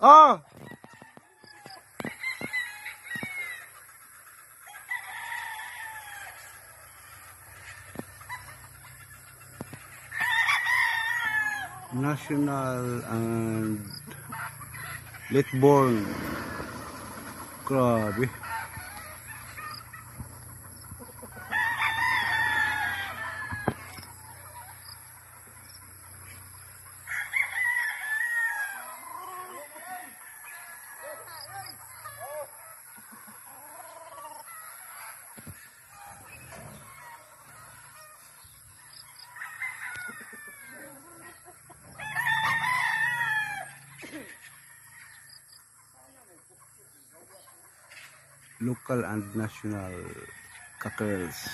Oh! National and Litborn. Grabe. Local and national cockerels.